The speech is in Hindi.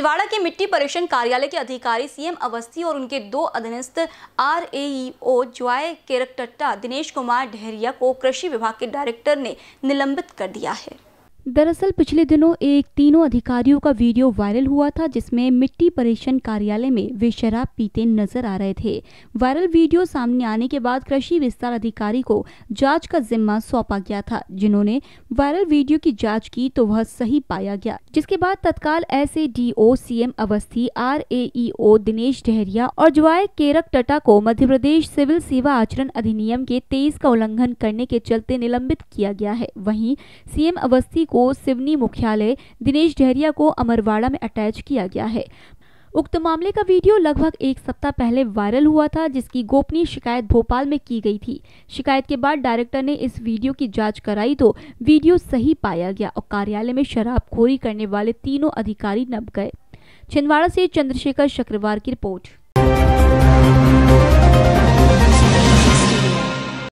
छिंदवाड़ा के मिट्टी परीक्षण कार्यालय के अधिकारी सीएम अवस्थी और उनके दो अधीनस्थ आर ओ ज्वाय केरकटट्टा दिनेश कुमार ढेरिया को कृषि विभाग के डायरेक्टर ने निलंबित कर दिया है। दरअसल पिछले दिनों एक तीनों अधिकारियों का वीडियो वायरल हुआ था, जिसमें मिट्टी परीक्षण कार्यालय में वे शराब पीते नज़र आ रहे थे। वायरल वीडियो सामने आने के बाद कृषि विस्तार अधिकारी को जाँच का जिम्मा सौंपा गया था। जिन्होंने वायरल वीडियो की जाँच की तो वह सही पाया गया। जिसके बाद तत्काल S A D O C M Awasthi R A Dinesh Dahariya और ज्वाय केरक टटा को मध्य प्रदेश सिविल सेवा आचरण अधिनियम के तेईस का उल्लंघन करने के चलते निलंबित किया गया है। वही सीएम अवस्थी को सिवनी मुख्यालय दिनेश डहरिया को अमरवाड़ा में अटैच किया गया है। उक्त मामले का वीडियो लगभग एक सप्ताह पहले वायरल हुआ था, जिसकी गोपनीय शिकायत भोपाल में की गई थी। शिकायत के बाद डायरेक्टर ने इस वीडियो की जाँच कराई तो वीडियो सही पाया गया और कार्यालय में शराबखोरी करने वाले तीनों अधिकारी नब गए। छिंदवाड़ा से चंद्रशेखर शुक्रवार की रिपोर्ट।